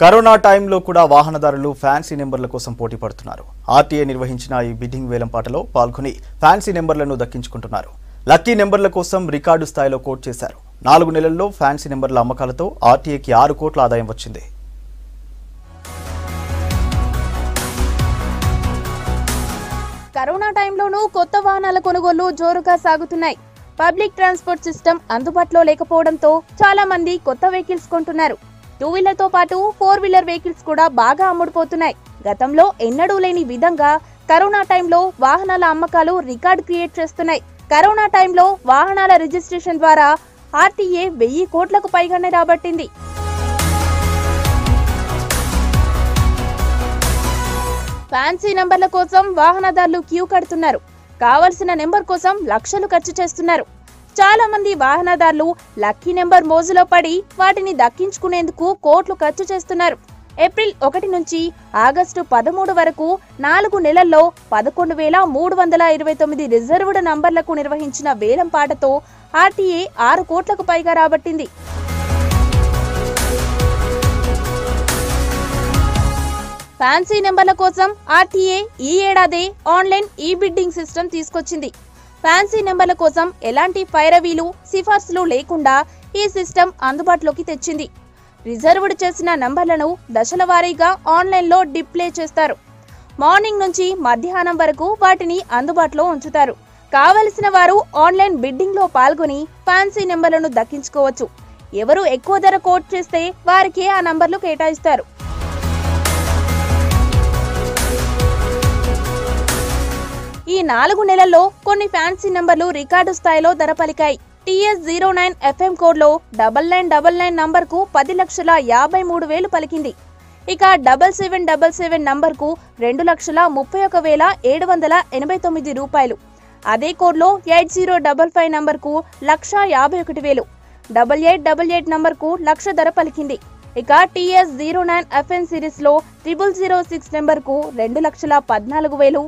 Corona టైంలో కూడా వాహనదారులు ఫ్యాన్సీ నెంబర్ల కోసం పోటీ పడుతున్నారు. ఆర్టీఏ నిర్వహించిన ఈ బిడ్డింగ్ వేలంపాటలో పాల్గొని ఫ్యాన్సీ నెంబర్లను దక్కించుకుంటున్నారు. లక్కీ నెంబర్ల కోసం రికార్డు స్థాయిలో కోట్ చేశారు. నాలుగు నెలల్లో ఫ్యాన్సీ నెంబర్ల అమ్మకాలతో ఆర్టీఏకి ఆరు కోట్ల ఆదాయం వచ్చింది. కరోనా టైంలోనూ కొత్త వాహనాల కొనుగోలు జోరుగా సాగుతున్నాయి. పబ్లిక్ ట్రాన్స్పోర్ట్ సిస్టమ్ అందుబాటులో లేకపోవడంతో చాలా మంది కొత్త వెహికల్స్ కొంటున్నారు. టూ వీలర్తో పాటు ఫోర్ వీలర్ వెహికల్స్ కూడా బాగా అమ్ముడుపోతున్నాయి. గతంలో ఎన్నడూ లేని విధంగా కరోనా టైంలో వాహనాల అమ్మకాలు రికార్డ్ క్రియేట్ చేస్తున్నాయి. కరోనా టైంలో వాహనాల రిజిస్ట్రేషన్ ద్వారా ఆర్టీఏ వెయ్యి కోట్లకు పైగానే రాబట్టింది. ఫ్యాన్సీ నెంబర్ల కోసం వాహనదారులు క్యూ కడుతున్నారు. కావలసిన నెంబర్ కోసం లక్షలు ఖర్చు చేస్తున్నారు. చాలా మంది వాహనదారులు లక్కీ నెంబర్ మోజులో పడి వాటిని దక్కించుకునేందుకు కోట్లు ఖర్చు చేస్తున్నారు. ఏప్రిల్ ఒకటి నుంచి ఆగస్టు పదమూడు వరకు నాలుగు నెలల్లో పదకొండు వేల మూడు వందల ఇరవై తొమ్మిది రిజర్వ్డ్ నంబర్లకు నిర్వహించిన వేలం పాటతో ఆర్టీఏ ఆరు కోట్లకు పైగా రాబట్టింది. ఫ్యాన్సీ నెంబర్ల కోసం ఆర్టీఏ ఈ ఏడాది ఆన్లైన్ ఈ బిడ్డింగ్ సిస్టమ్ తీసుకొచ్చింది. ఫ్యాన్సీ నెంబర్ల కోసం ఎలాంటి ఫైరవీలు సిఫార్సులు లేకుండా ఈ సిస్టమ్ అందుబాటులోకి తెచ్చింది. రిజర్వ్డ్ చేసిన నంబర్లను దశల వారీగా ఆన్లైన్లో డిస్ప్లే చేస్తారు. మార్నింగ్ నుంచి మధ్యాహ్నం వరకు వాటిని అందుబాటులో ఉంచుతారు. కావలసిన వారు ఆన్లైన్ బిడ్డింగ్లో పాల్గొని ఫ్యాన్సీ నెంబర్లను దక్కించుకోవచ్చు. ఎవరు ఎక్కువ ధర కోట్ చేస్తే వారికి ఆ నంబర్లు కేటాయిస్తారు. ఈ నాలుగు నెలల్లో కొన్ని ఫ్యాన్సీ నెంబర్లు రికార్డు స్థాయిలో ధర పలికాయి టీఎస్ జీరో నైన్ ఎఫ్ఎం కోడ్లో డబల్ నైన్ డబల్ నైన్ నంబర్కు పది లక్షల యాభై మూడు వేలు పలికింది. ఇక డబల్ సెవెన్ డబల్ సెవెన్ నంబర్కు రెండు లక్షల ముప్పై ఒక వేల ఏడు వందల ఎనభై తొమ్మిది రూపాయలు. అదే కోడ్లో ఎయిట్ జీరో డబల్ ఫైవ్ నంబర్కు లక్ష యాభై ఒకటి వేలు. డబల్ ఎయిట్ డబల్ ఎయిట్ నంబర్కు లక్ష ధర పలికింది. ఇక టీఎస్ జీరో నైన్ ఎఫ్ఎన్ సిరీస్లో ట్రిపుల్ జీరో సిక్స్ నెంబర్కు రెండు లక్షల పద్నాలుగు వేలు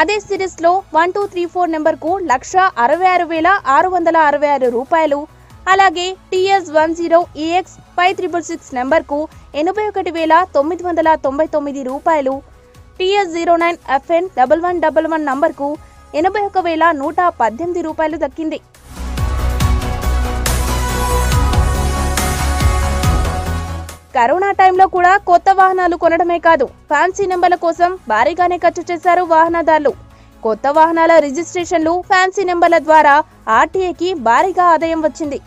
అదే సిరీస్లో వన్ టూ త్రీ ఫోర్ నెంబర్కు లక్ష అరవై ఆరు వేల ఆరు వందల అరవై ఆరు రూపాయలు. అలాగే TS one zero EX five triple six నెంబర్కు ఎనభై ఒకటి వేల తొమ్మిది వందల తొంభై తొమ్మిది రూపాయలు. TS zero nine FN double one double one నంబర్కు ఎనభై ఒక వేల నూట పద్దెనిమిది రూపాయలు దక్కింది. కరోనా టైంలో కూడా కొత్త వాహనాలు కొనడమే కాదు ఫ్యాన్సీ నెంబర్ల కోసం భారీగానే ఖర్చు చేశారు వాహనదారులు. కొత్త వాహనాల రిజిస్ట్రేషన్లు ఫ్యాన్సీ నెంబర్ల ద్వారా ఆర్టీఏకి భారీగా ఆదాయం వచ్చింది.